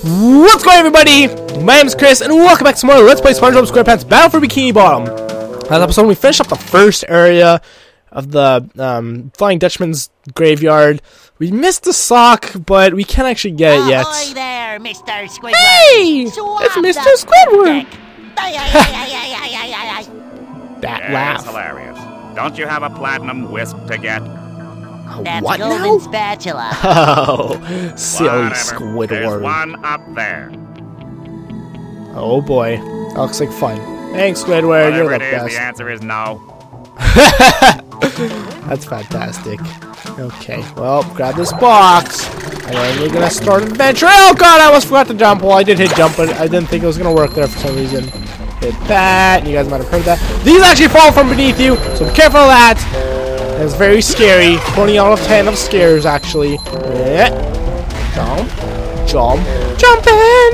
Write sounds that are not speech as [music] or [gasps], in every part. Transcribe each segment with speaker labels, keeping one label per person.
Speaker 1: What's going on, everybody? My name is Chris, and welcome back to more Let's Play SpongeBob SquarePants Battle for Bikini Bottom. Last episode, we finished up the first area of the um, Flying Dutchman's graveyard. We missed the sock, but we can't actually get it yet.
Speaker 2: Oh, there, Mr. Squidward.
Speaker 1: Hey!
Speaker 2: Swap
Speaker 1: it's Mr. Squidward! that laugh.
Speaker 3: It's hilarious. Don't you have a platinum wisp to get?
Speaker 2: That's
Speaker 1: what
Speaker 2: golden
Speaker 1: now?
Speaker 2: spatula. [laughs]
Speaker 1: Oh, silly
Speaker 3: Whatever. There's
Speaker 1: Squidward.
Speaker 3: one up there.
Speaker 1: Oh boy, that looks like fun. Thanks, Squidward. You're
Speaker 3: Whatever
Speaker 1: the
Speaker 3: it is,
Speaker 1: best.
Speaker 3: the answer is no. [laughs]
Speaker 1: That's fantastic. Okay, well, grab this box, and then we're gonna start an adventure. Oh god, I almost forgot to jump. Well, I did hit jump, but I didn't think it was gonna work there for some reason. Hit that, and you guys might have heard that. These actually fall from beneath you, so be careful of that. It's very scary. 20 out of 10 of scares, actually. Yeah. Jump, jump, jumping.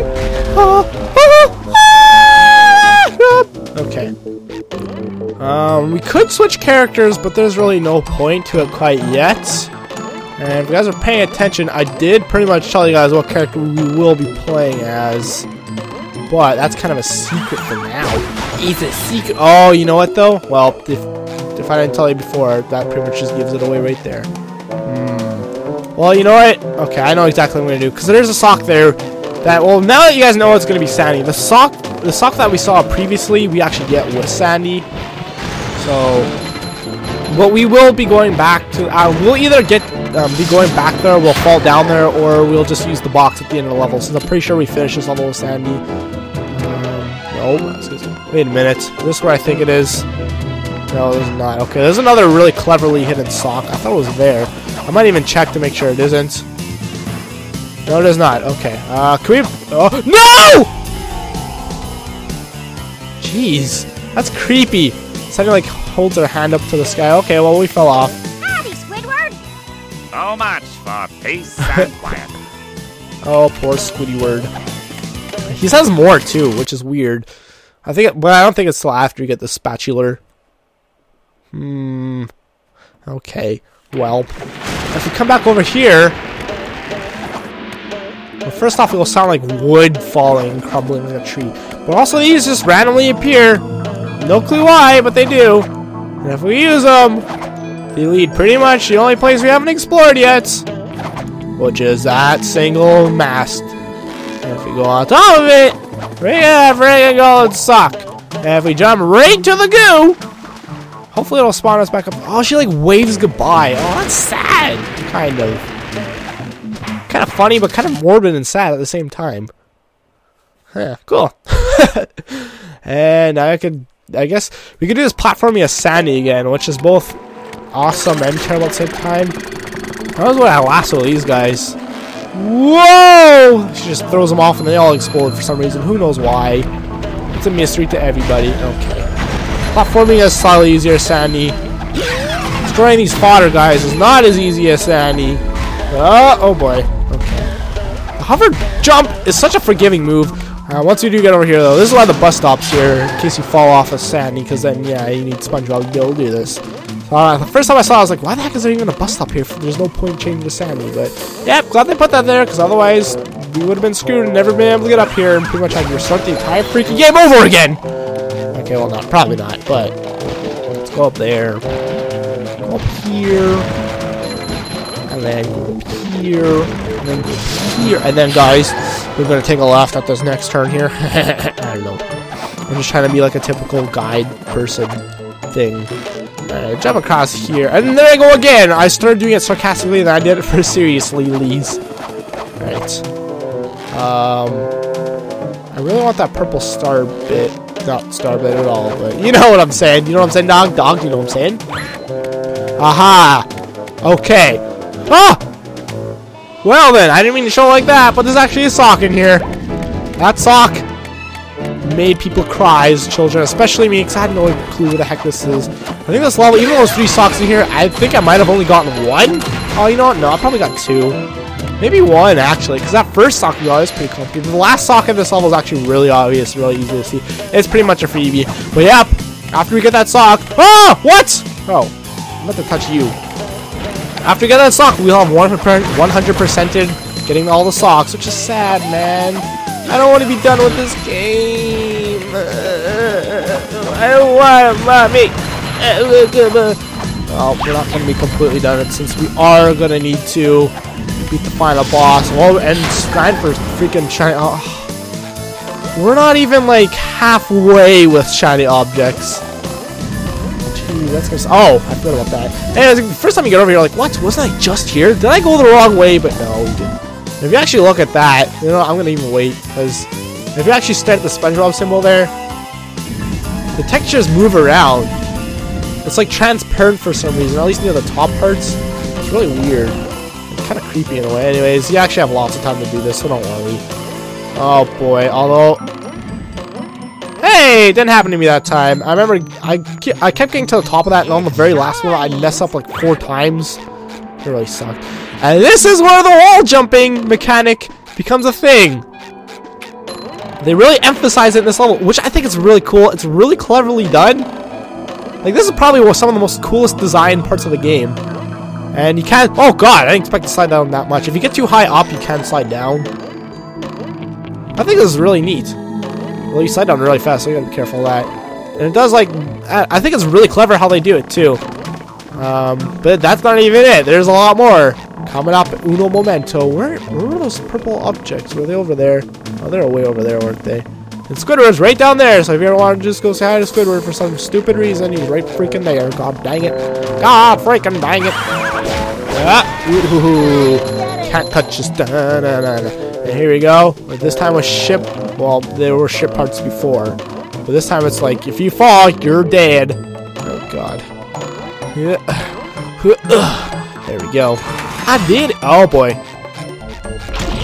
Speaker 1: Ah, ah, ah, ah. Okay. Um, we could switch characters, but there's really no point to it quite yet. And if you guys are paying attention, I did pretty much tell you guys what character we will be playing as. But that's kind of a secret for now. It's a secret. Oh, you know what though? Well, if, I didn't tell you before, that pretty much just gives it away right there. Hmm. Well, you know what? Okay, I know exactly what I'm gonna do because there's a sock there. That well, now that you guys know it's gonna be Sandy, the sock, the sock that we saw previously, we actually get with Sandy. So, but we will be going back to. Uh, we'll either get um, be going back there, we'll fall down there, or we'll just use the box at the end of the level. Since I'm pretty sure we finished this level with Sandy. Um, no. Wait a minute. This is where I think it is. No, there's not. Okay, there's another really cleverly hidden sock. I thought it was there. I might even check to make sure it isn't. No, it is not. Okay. Uh, can we? Oh no! Jeez, that's creepy. Somebody like holds her hand up to the sky. Okay, well we fell off.
Speaker 2: Howdy, Squidward.
Speaker 3: So much for peace and [laughs] quiet.
Speaker 1: Oh, poor Squidward. He says more too, which is weird. I think, it, but I don't think it's till after you get the spatula. Hmm. Okay. Well, if we come back over here, well, first off, it will sound like wood falling, crumbling in a tree. But also, these just randomly appear. No clue why, but they do. And if we use them, they lead pretty much the only place we haven't explored yet which is that single mast. And if we go on top of it, we have friggin' golden sock. And if we jump right to the goo, hopefully it'll spawn us back up. Oh, she like waves goodbye. Oh, that's sad. Kind of. Kind of funny, but kind of morbid and sad at the same time. Yeah, cool. [laughs] and I could, I guess, we could do this platforming as Sandy again, which is both awesome and terrible at the same time. That was what I lasso these guys. Whoa! She just throws them off and they all explode for some reason. Who knows why? It's a mystery to everybody. Okay. Platforming is slightly easier, Sandy. Destroying these fodder guys is not as easy as Sandy. Uh, oh boy. Okay. The hover jump is such a forgiving move. Uh, once we do get over here, though, this is why the bus stop's here, in case you fall off of Sandy, because then, yeah, you need SpongeBob to be able to do this. Uh, the first time I saw it, I was like, why the heck is there even a bus stop here? There's no point changing to Sandy. But, yeah, glad they put that there, because otherwise we would have been screwed and never been able to get up here and pretty much had to restart the entire freaking game over again. Okay, well, not probably not, but let's go up there. Go up here. And then here. And then here. And then, guys, we're going to take a left at this next turn here. [laughs] I don't know. I'm just trying to be like a typical guide person thing. Alright, jump across here. And there I go again! I started doing it sarcastically and I did it [laughs] for seriously, Lees. Alright. Um, I really want that purple star bit. Not star at all, but you know what I'm saying. You know what I'm saying, dog? Dog, you know what I'm saying? Aha! Okay. Ah! Well then, I didn't mean to show like that, but there's actually a sock in here. That sock made people cry as children, especially me, because I had no clue what the heck this is. I think this level, even though there's three socks in here, I think I might have only gotten one. Oh, you know what? No, I probably got two. Maybe one, actually, because that first sock we got is pretty complicated. The last sock in this level is actually really obvious, really easy to see. It's pretty much a freebie. But yep, after we get that sock... Oh, what? Oh, I'm about to touch you. After we get that sock, we'll have 100%, 100%ed getting all the socks, which is sad, man. I don't want to be done with this game. I don't want mommy. Oh, we're not going to be completely done since we are going to need to beat the final boss. Oh, and grind for freaking shiny. Oh. We're not even like halfway with shiny objects. Gee, that's gonna. Oh, I forgot about that. And the first time you get over here, you're like, what? Wasn't I just here? Did I go the wrong way? But no, we didn't. If you actually look at that, you know, I'm gonna even wait because if you actually stare at the SpongeBob symbol there, the textures move around. It's like transparent for some reason, at least near the top parts. It's really weird. Creepy in a way. Anyways, you actually have lots of time to do this, so don't worry. Oh boy, although... Hey, didn't happen to me that time. I remember I, I kept getting to the top of that, and on the very last one, I messed up like four times. It really sucked. And this is where the wall jumping mechanic becomes a thing. They really emphasize it in this level, which I think is really cool. It's really cleverly done. Like, this is probably some of the most coolest design parts of the game. And you can't... Oh, God, I didn't expect to slide down that much. If you get too high up, you can slide down. I think this is really neat. Well, you slide down really fast, so you gotta be careful of that. And it does, like... I think it's really clever how they do it, too. Um, but that's not even it. There's a lot more. Coming up, Uno Momento. Where, where were those purple objects? Were they over there? Oh, they're way over there, weren't they? And Squidward's right down there, so if you ever want to just go say hi to Squidward for some stupid reason, he's right freaking there. God dang it. God freaking dang it. Ah, ooh, can't touch this. Da, da, da, da. And here we go. But this time with ship, well, there were ship parts before. But this time it's like, if you fall, you're dead. Oh, God. Yeah. [sighs] There we go. I did it. Oh, boy.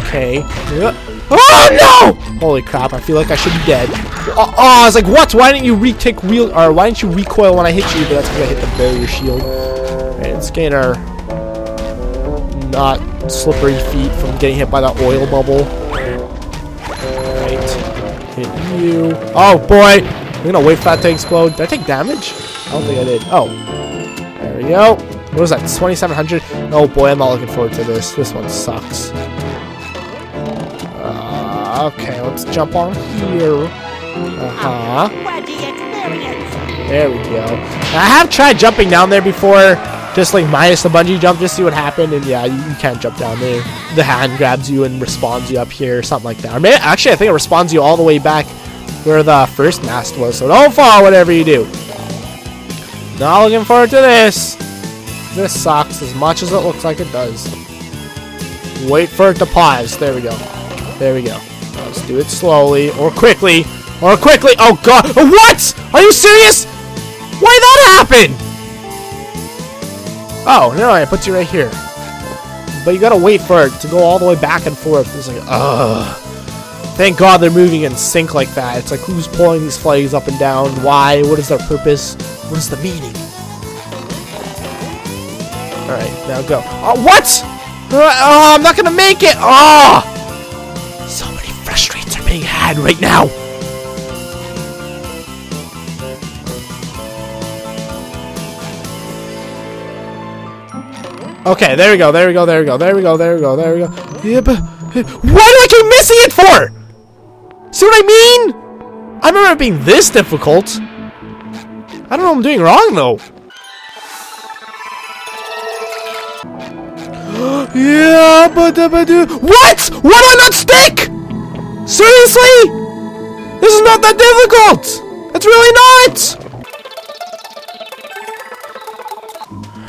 Speaker 1: Okay. Yeah. Oh no! Holy crap! I feel like I should be dead. Oh, oh, I was like, what? Why didn't you retake wheel or why didn't you recoil when I hit you? But that's because I hit the barrier shield. And getting our not slippery feet from getting hit by that oil bubble. Right. Hit you. Oh boy! I'm gonna wait for that to explode. Did I take damage? I don't think I did. Oh. There we go. What was that? 2700? Oh boy, I'm not looking forward to this. This one sucks. Okay, let's jump on here. Uh-huh. There we go. I have tried jumping down there before, just like minus the bungee jump, just see what happened. And yeah, you, you can't jump down there. The hand grabs you and respawns you up here, or something like that. Or maybe, actually, I think it respawns you all the way back where the first mast was. So don't fall, whatever you do. Not looking forward to this. This sucks as much as it looks like it does. Wait for it to pause. There we go. There we go. Let's do it slowly or quickly or quickly. Oh god! What? Are you serious? Why that happen? Oh no! It puts you right here. But you gotta wait for it to go all the way back and forth. It's like, ugh. Thank God they're moving in sync like that. It's like who's pulling these flags up and down? Why? What is their purpose? What is the meaning? All right, now go. Oh, what? Uh, oh, I'm not gonna make it. Oh, being had right now. Okay, there we go, there we go, there we go, there we go, there we go, there we go. But why do I keep missing it for? See what I mean? I remember it being this difficult. I don't know what I'm doing wrong though. [gasps] yeah, but but what? Why do I not stick? Seriously? This is not that difficult. It's really not.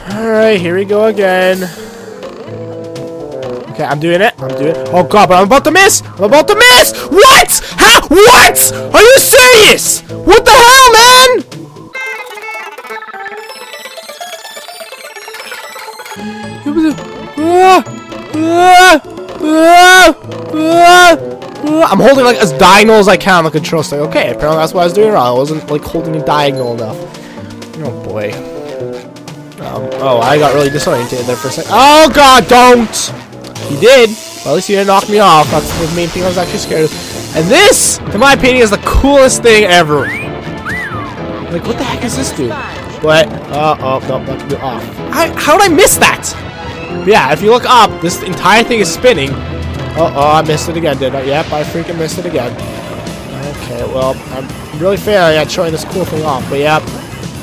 Speaker 1: Alright, here we go again. Okay, I'm doing it. I'm doing it. Oh god, but I'm about to miss! I'm about to miss! What? How? What? Are you serious? What the hell, man? Ah, ah, ah, ah. I'm holding like as diagonal as I can on the control stick. Okay, apparently that's what I was doing wrong. I wasn't like holding it diagonal enough. Oh boy. Um, oh, I got really disoriented there for a second. Oh god, don't! He did. Well, at least he didn't knock me off. That's the main thing I was actually scared of. And this, in my opinion, is the coolest thing ever. Like, what the heck is this dude? What? Uh, oh, no, not to off. How, how did I miss that? But yeah, if you look up, this entire thing is spinning. Oh, oh, I missed it again, did I? Yep, I freaking missed it again. Okay, well, I'm really failing at showing this cool thing off, but yep,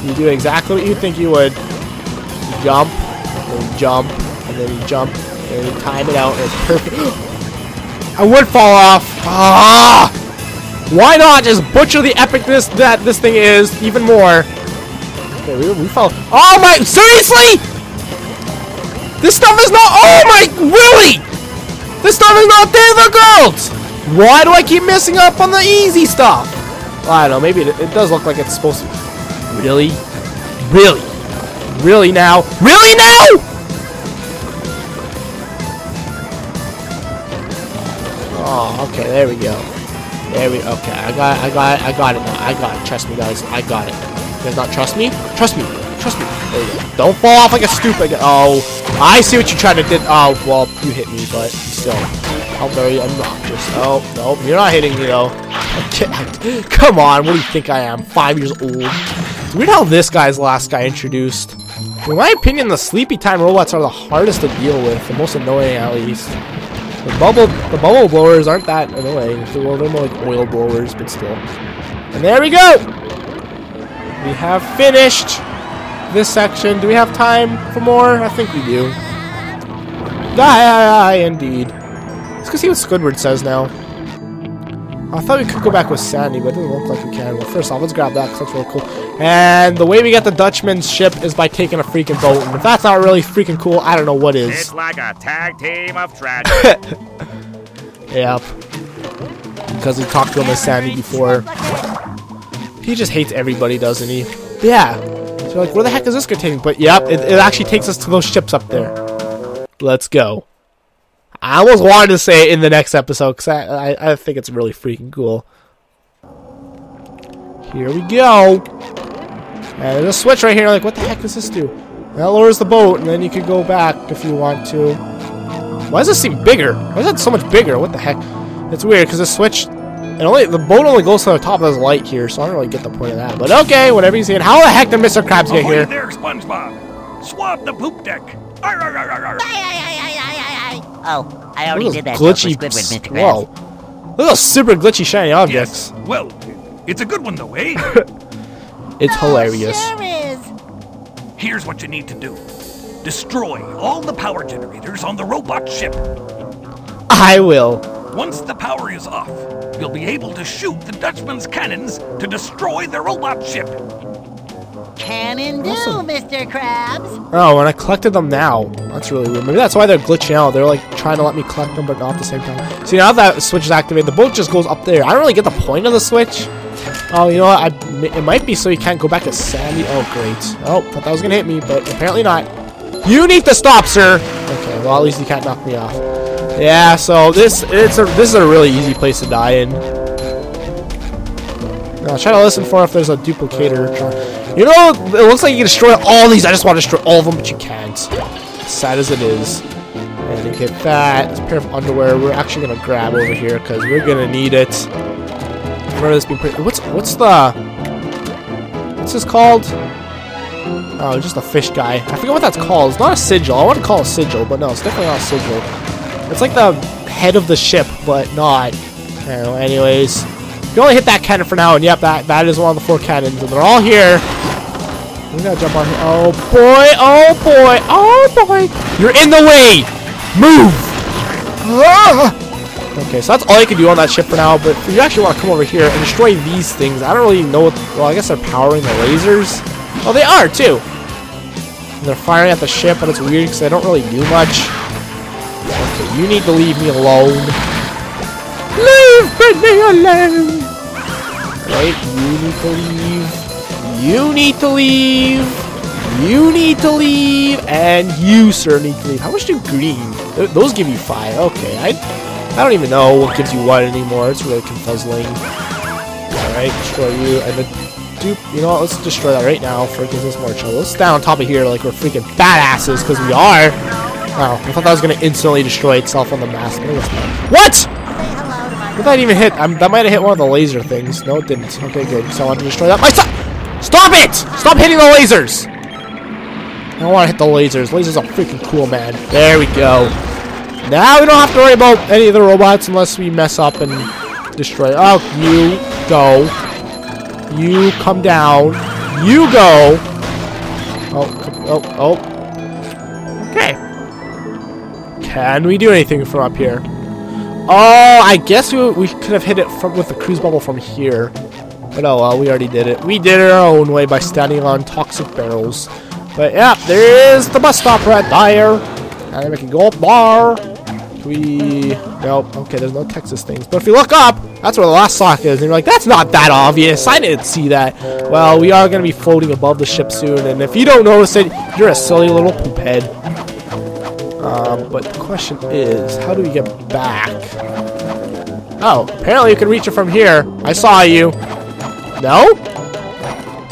Speaker 1: you do exactly what you think you would. You jump, and you jump, and then you jump, and you time it out, and it's [laughs] perfect. I would fall off. Ah! Why not just butcher the epicness that this thing is even more? Okay, we, we fell. Oh my! Seriously? This stuff is not. Oh my! Really? Is not difficult. Why do I keep messing up on the easy stuff? Well, I don't know. Maybe it, it does look like it's supposed to. Really? Really? Really now? Really now? Oh, okay. There we go. There we. Okay, I got. I got. I got it now. I got it. Trust me, guys. I got it. You guys not trust me? Trust me. Trust me. You. Don't fall off like a stupid. Oh, I see what you're trying to do. Oh, well, you hit me, but still. How very obnoxious. Oh, no, you're not hitting me though. [laughs] Come on, what do you think I am? Five years old. Weird how this guy's last guy introduced. In my opinion, the sleepy time robots are the hardest to deal with, the most annoying at least. The bubble, the bubble blowers aren't that annoying. Well, they're more like oil blowers, but still. And there we go. We have finished this section. Do we have time for more? I think we do. Die, indeed. Let's go see what Squidward says now. I thought we could go back with Sandy, but it doesn't look like we can. Well, first off, let's grab that because that's really cool. And the way we get the Dutchman's ship is by taking a freaking boat. And if that's not really freaking cool, I don't know what is.
Speaker 3: It's like a tag team of [laughs] tragedy.
Speaker 1: Yep. Because we talked to him as Sandy before. He just hates everybody, doesn't he? Yeah. So you're like, where the heck is this take? But yep, it, it actually takes us to those ships up there. Let's go. I almost wanted to say it in the next episode because I, I, I think it's really freaking cool. Here we go. And there's a switch right here. Like, what the heck does this do? That lowers the boat, and then you can go back if you want to. Why does this seem bigger? Why is that so much bigger? What the heck? It's weird because the switch, it only the boat only goes to the top of this light here, so I don't really get the point of that. But okay, whatever you saying. How the heck did Mr. Krabs get
Speaker 4: Ahoy
Speaker 1: here?
Speaker 4: there, SpongeBob! Swab the poop deck! Arr, arr, arr, arr, arr.
Speaker 2: Ay, ay, ay, ay, ay, ay, ay. Oh, I already did that
Speaker 1: glitchy.
Speaker 2: Squidward, Mr.
Speaker 1: Whoa.
Speaker 2: Krabs.
Speaker 1: Look at those super glitchy shiny objects.
Speaker 4: Yes. Well, it's a good one though, eh? [laughs]
Speaker 1: It's
Speaker 2: Oh,
Speaker 1: hilarious.
Speaker 2: sure is.
Speaker 4: Here's what you need to do. Destroy all the power generators on the robot ship.
Speaker 1: I will.
Speaker 4: Once the power is off, you'll be able to shoot the Dutchman's cannons to destroy the robot ship.
Speaker 2: Cannon do, Mr. Krabs.
Speaker 1: Oh, and I collected them now. That's really weird. Maybe that's why they're glitching out. They're like trying to let me collect them, but not at the same time. See, now that switch is activated, the boat just goes up there. I don't really get the point of the switch. Oh, you know what? I, it might be so you can't go back to Sandy. Oh, great. Oh, thought that was gonna hit me, but apparently not. You need to stop, sir. Okay, well at least you can't knock me off. Yeah, so this it's a this is a really easy place to die in. Now, try to listen for if there's a duplicator. You know, it looks like you can destroy all these. I just want to destroy all of them, but you can't. Sad as it is. And you get that. It's a pair of underwear. We're actually gonna grab over here because we're gonna need it. Remember this being pretty. What's what's the? What's this called? Oh, just a fish guy. I forget what that's called. It's not a sigil. I want to call it a sigil, but no, it's definitely not a sigil. It's like the head of the ship, but not. Know, anyways. You only hit that cannon for now, and yep, that, that is one of the four cannons, and they're all here. We gotta jump on here. Oh boy, oh boy, oh boy! You're in the way! Move! Ah! Okay, so that's all you can do on that ship for now, but you actually want to come over here and destroy these things, I don't really know what, well, I guess they're powering the lasers. Oh, they are, too! And they're firing at the ship, but it's weird because they don't really do much. You need to leave me alone. Leave me alone! Right, you need to leave. You need to leave. You need to leave. And you, sir, need to leave. How much do green? Th- Those give you five. Okay, I, I don't even know what gives you what anymore. It's really confuzzling. Alright, destroy you. And the dupe, you know what? Let's destroy that right now for it gives us more trouble. Let's stand on top of here like we're freaking badasses, because we are. Oh, I thought that was going to instantly destroy itself on the not. What? Did that even hit? Um, that might have hit one of the laser things. No, it didn't. Okay, good. So I want to destroy that. My stop! Stop it! Stop hitting the lasers! I don't want to hit the lasers. Lasers are freaking cool, man. There we go. Now we don't have to worry about any of the robots unless we mess up and destroy. Oh, you go. You come down. You go. Oh, oh, oh. Okay. Can we do anything from up here? Oh, I guess we, we could have hit it from with the cruise bubble from here. But oh well, we already did it. We did it our own way by standing on toxic barrels. But yeah, there is the bus stop right there. And we can go up bar. We nope. Okay, there's no Texas things. But if you look up, that's where the last sock is. And you're like, that's not that obvious. I didn't see that. Well, we are gonna be floating above the ship soon. And if you don't notice it, you're a silly little poop head. Um, but the question is, how do we get back? Oh, apparently you can reach it from here. I saw you. No?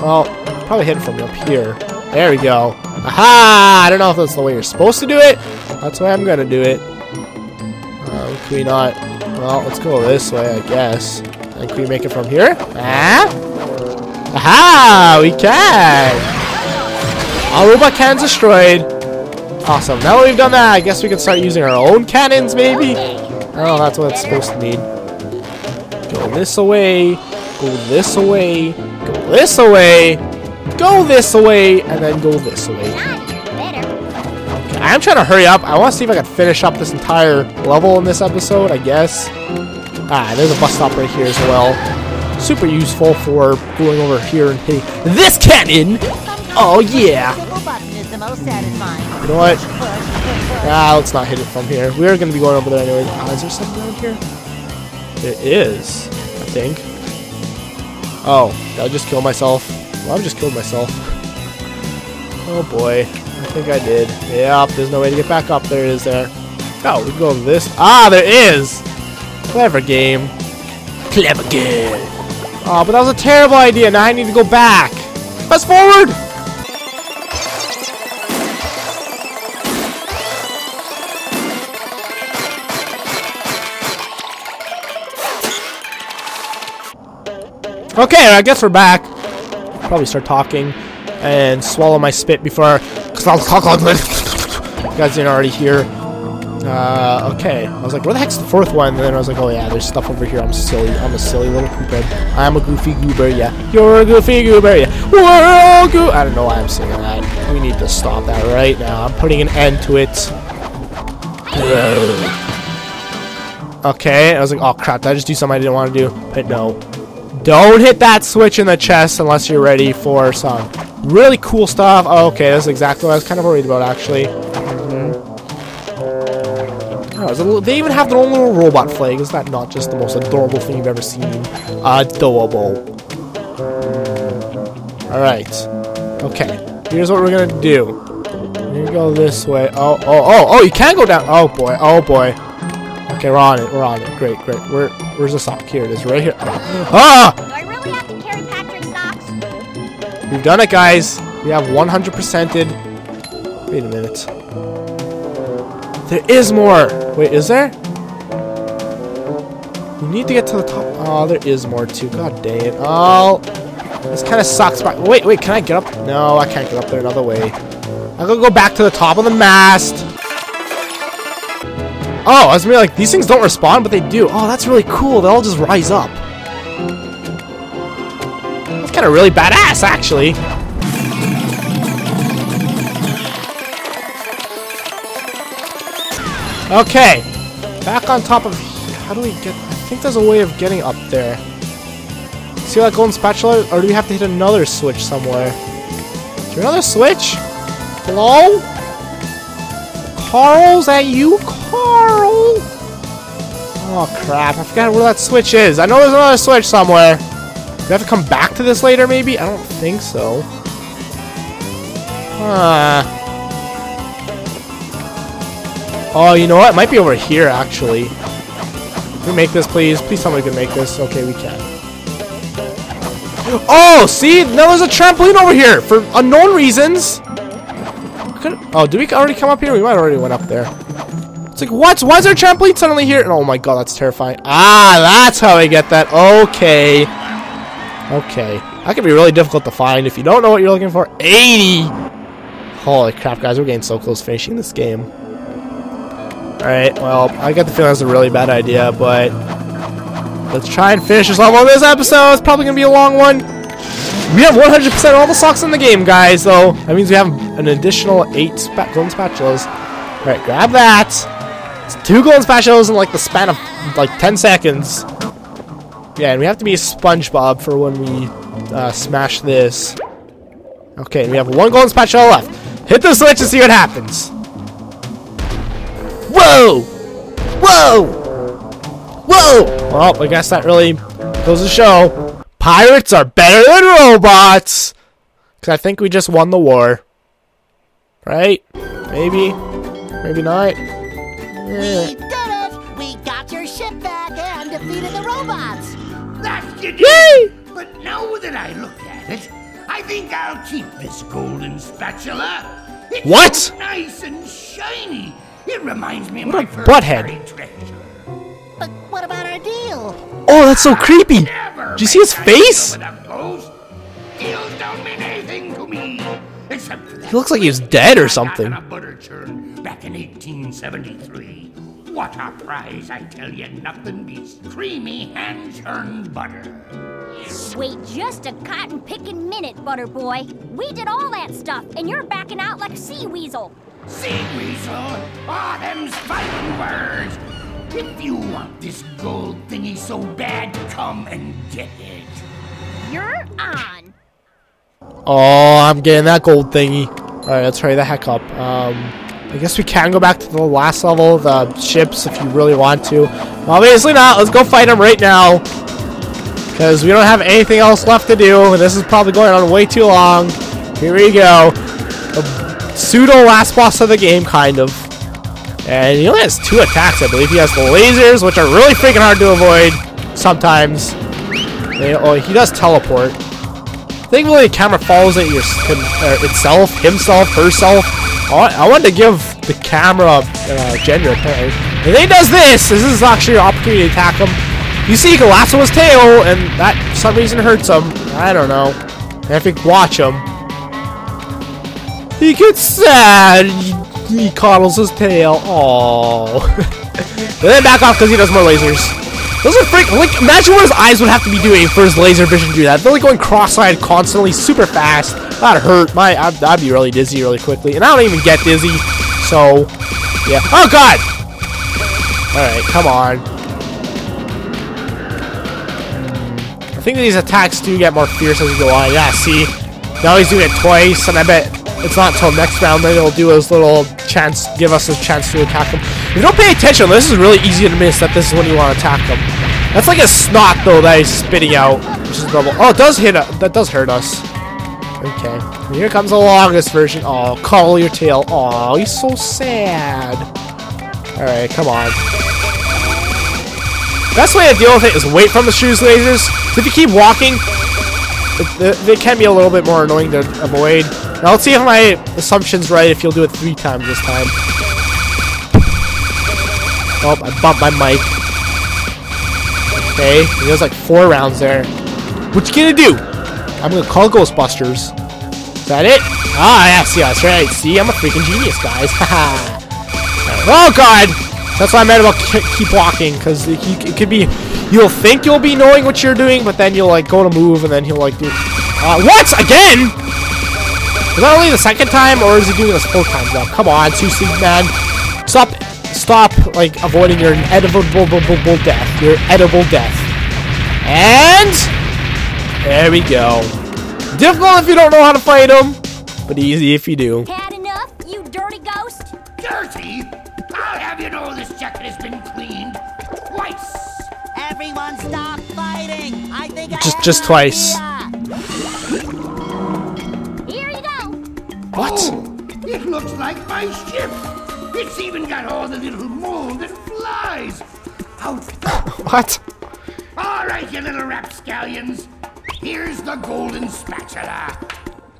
Speaker 1: Well, probably hit it from up here. There we go. Aha! I don't know if that's the way you're supposed to do it. That's way I'm gonna do it. Um, can we not? Well, let's go this way, I guess. And can we make it from here? Ah? Aha! We can! All robot cannons destroyed. Awesome. Now that we've done that, I guess we can start using our own cannons, maybe? Oh, that's what it's supposed to mean. Go this away. Go this away. Go this away. Go this away. And then go this way. Okay, I'm trying to hurry up. I want to see if I can finish up this entire level in this episode, I guess. Ah, there's a bus stop right here as well. Super useful for going over here and hitting this cannon. Oh, yeah.
Speaker 2: Single button is the most satisfying.
Speaker 1: You know what? Ah, let's not hit it from here. We're going to be going over there anyway. Ah, is there something down here? There is, I think. Oh, did I just kill myself? Well, I just killed myself. Oh boy, I think I did. Yep, there's no way to get back up there, is there? Oh, we can go this. Ah, there is! Clever game. Clever game. Oh, but that was a terrible idea. Now I need to go back. Fast forward! Okay, I guess we're back. Probably start talking and swallow my spit before. Cause I'll talk You guys didn't already hear. Uh, okay. I was like, where the heck's the fourth one? And then I was like, oh yeah, there's stuff over here. I'm silly. I'm a silly little poophead. I'm a goofy goober, yeah. You're a goofy goober, yeah. We're goo. I don't know why I'm singing that. We need to stop that right now. I'm putting an end to it. Okay, I was like, oh crap, did I just do something I didn't want to do? But no. Don't hit that switch in the chest unless you're ready for some really cool stuff. Oh, okay, that's exactly what I was kind of worried about, actually. Mhm. Oh, little- they even have their own little robot flag. Is that not just the most adorable thing you've ever seen? Adorable. Alright. Okay. Here's what we're gonna do. We're gonna go this way. Oh, oh, oh, oh, you can go down. Oh, boy. Oh, boy. Okay, we're on it. We're on it. Great, great. Where, where's the sock? Here it is, right here. Ah!
Speaker 2: Do I really have to carry Patrick's socks?
Speaker 1: We've done it, guys. We have 100%ed. Wait a minute. There is more. Wait, is there? We need to get to the top. Oh, there is more too. God dang it. Oh, this kind of sucks. But wait, wait. Can I get up? No, I can't get up there another way. I'm gonna go back to the top of the mast. Oh, I was really like, these things don't respond, but they do. Oh, that's really cool. They all just rise up. That's kind of really badass, actually. Okay, back on top of. How do we get? I think there's a way of getting up there. See that golden spatula, or do we have to hit another switch somewhere? Is another switch? Hello? Carl, is that you, Oh crap! I forgot where that switch is. I know there's another switch somewhere. Do we have to come back to this later, maybe? I don't think so. Huh. Oh, you know what? It might be over here, actually. Can we make this, please? Please we can make this. Okay, we can. Oh, see? Now there's a trampoline over here for unknown reasons. Could, oh, did we already come up here? We might already went up there. It's like, what? Why is there trampoline suddenly here? And, Oh my god, that's terrifying. Ah, that's how I get that. Okay. Okay. That can be really difficult to find if you don't know what you're looking for. 80! Holy crap, guys. We're getting so close finishing this game. Alright, well, I got the feeling that's a really bad idea, but let's try and finish this level this episode. It's probably going to be a long one. We have 100% all the socks in the game, guys, though. That means we have an additional 8 spa golden spatulas. Alright, grab that. Two golden spatulas in like the span of like 10 seconds. Yeah, and we have to be SpongeBob for when we uh, smash this. Okay, we have one golden spatula left. Hit the switch and see what happens. Whoa! Whoa! Whoa! Well, I guess that really goes to show. Pirates are better than robots! Because I think we just won the war. Right? Maybe? Maybe not?
Speaker 2: We did it! We got your ship back and defeated the robots!
Speaker 5: That you
Speaker 1: Yay!
Speaker 5: did! But now that I look at it, I think I'll keep this golden spatula. It's
Speaker 1: What?
Speaker 5: so nice and shiny. It reminds me of
Speaker 1: What
Speaker 5: my
Speaker 1: a
Speaker 5: first
Speaker 1: butthead.
Speaker 5: treasure.
Speaker 2: But what about our deal?
Speaker 1: Oh, that's so creepy!
Speaker 5: Never
Speaker 1: Did you see his face?
Speaker 5: deal with a ghost. Deals don't mean anything to me. Except
Speaker 1: He looks like he was dead or
Speaker 5: I got
Speaker 1: something.
Speaker 5: On a butter churn back in 1873. What a prize, I tell you. Nothing beats creamy hand-churned butter.
Speaker 6: Wait just a cotton picking minute, Butter Boy. We did all that stuff, and you're backing out like a sea weasel.
Speaker 5: Sea weasel? Ah, them's fighting words. If you want this gold thingy so bad, come and get it.
Speaker 6: You're on.
Speaker 1: Oh, I'm getting that gold thingy. Alright, let's hurry the heck up. Um, I guess we can go back to the last level, the ships, if you really want to. Obviously not. Let's go fight them right now. Because we don't have anything else left to do. This is probably going on way too long. Here we go. The pseudo last boss of the game, kind of. And he only has two attacks, I believe. He has the lasers, which are really freaking hard to avoid sometimes. They- oh, he does teleport. Thankfully, the camera follows it your, him, uh, itself, himself, herself. I, want- wanted to give the camera uh, gender, apparently. And then he does this. This is actually your opportunity to attack him. You see, he lasso his tail, and that for some reason hurts him. I don't know. I have to watch him. He gets sad. He, he coddles his tail. [laughs] And then back off because he does more lasers. Those are freak. Like, imagine what his eyes would have to be doing for his laser vision to do that. They're like going cross-eyed constantly, super fast. That'd hurt. My, I'd, I'd be really dizzy really quickly, and I don't even get dizzy. So, yeah. Oh God. All right, come on. I think these attacks do get more fierce as we go on. Yeah, see? Now he's doing it twice, and I bet it's not until next round that he'll do his little chance, give us a chance to attack him. If you don't pay attention, this is really easy to miss that this is when you want to attack him. That's like a snot, though, that he's spitting out, which is double. Oh, it does hit us. That does hurt us. Okay. Here comes the longest version. Oh, cuddle your tail. Oh, he's so sad. Alright, come on. Best way to deal with it is wait from the shoes lasers. If you keep walking, they can be a little bit more annoying to avoid. Now let's see if my assumption's right if you'll do it three times this time. Oh, I bumped my mic. Okay, he has like four rounds there. What you gonna do? I'm gonna call Ghostbusters. Is that it? Ah, yes, yes, right. See, I'm a freaking genius, guys. [laughs] Oh, God! That's why I'm mad about keep walking, because it, it could be... You'll think you'll be knowing what you're doing, but then you'll, like, go to move, and then he'll, like, do... Uh, what? Again? Is that only the second time, or is he doing this four times now? Come on, Susie, man. Stop, stop, like, avoiding your inedible death. Your edible death. And... There we go. Difficult if you don't know how to fight him, but easy if you do. Just- just twice.
Speaker 6: Here you go.
Speaker 1: What?
Speaker 5: Oh, it looks like my ship. It's even got all the little mold that flies. Out. [laughs]
Speaker 1: What?
Speaker 5: All right, you little rapscallions. Here's the golden spatula.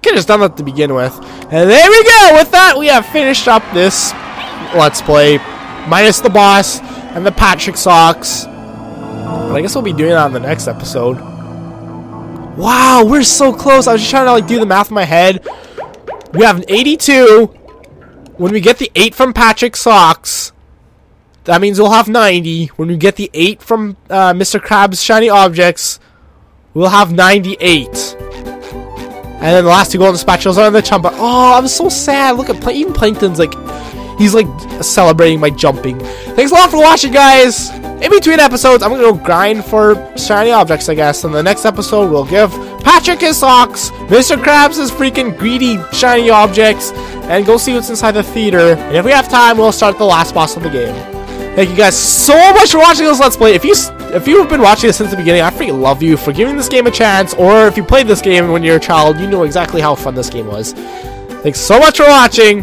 Speaker 1: Could have just done that to begin with. And there we go! With that, we have finished up this Let's Play. Minus the boss and the Patrick socks. But I guess we'll be doing that in the next episode. Wow, we're so close. I was just trying to like do the math in my head. We have an 82. When we get the 8 from Patrick socks, that means we'll have 90. When we get the 8 from uh, Mr. Krabs' shiny objects, we'll have 98. And then the last two golden spatulas are the chumpa. Oh, I'm so sad. Look at Pla- even Plankton's like, he's like celebrating my jumping. Thanks a lot for watching, guys. In between episodes, I'm gonna go grind for shiny objects, I guess. And the next episode, we'll give Patrick his socks, Mr. Krabs his freaking greedy shiny objects, and go see what's inside the theater. And if we have time, we'll start the last boss of the game. Thank you guys so much for watching this Let's Play. If you if you've been watching this since the beginning, I freaking love you for giving this game a chance. Or if you played this game when you're a child, you know exactly how fun this game was. Thanks so much for watching,